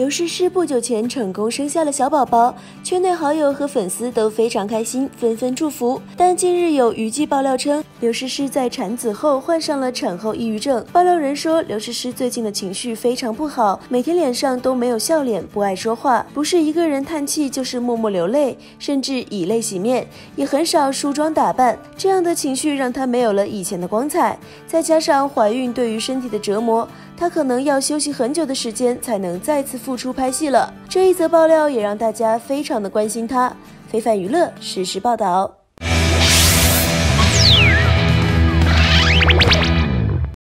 刘诗诗不久前成功生下了小宝宝，圈内好友和粉丝都非常开心，纷纷祝福。但近日有娱记爆料称，刘诗诗在产子后患上了产后抑郁症。爆料人说，刘诗诗最近的情绪非常不好，每天脸上都没有笑脸，不爱说话，不是一个人叹气，就是默默流泪，甚至以泪洗面，也很少梳妆打扮。这样的情绪让她没有了以前的光彩。再加上怀孕对于身体的折磨，她可能要休息很久的时间才能再次复。复出拍戏了，这一则爆料也让大家非常的关心他。非凡娱乐实时报道。